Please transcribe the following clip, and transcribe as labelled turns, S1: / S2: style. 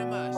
S1: anonymous.